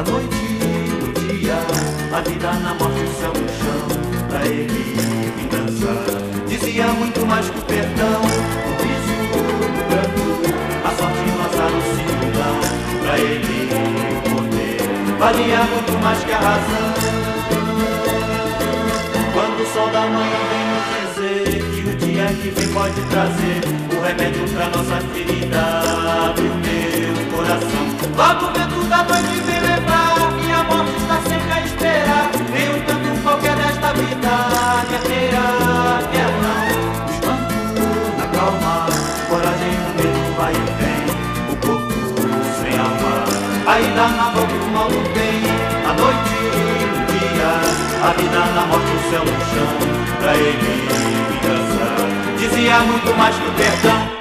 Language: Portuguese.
A noite e o dia, a vida na morte, o céu no chão, pra ele vingança. Dizia muito mais que o perdão, o riso, o canto a sorte, o azar, o cinturão, pra ele poder, valia muito mais que a razão. Quando o sol da manhã vem nos dizer que o dia que vem pode trazer o remédio pra nossa ferida, abre o meu coração. Logo dentro da noite vem Ainda na boca o maluco tem A noite e o dia A vida na morte, o céu no chão Pra ele me dançar Dizia muito mais que o perdão.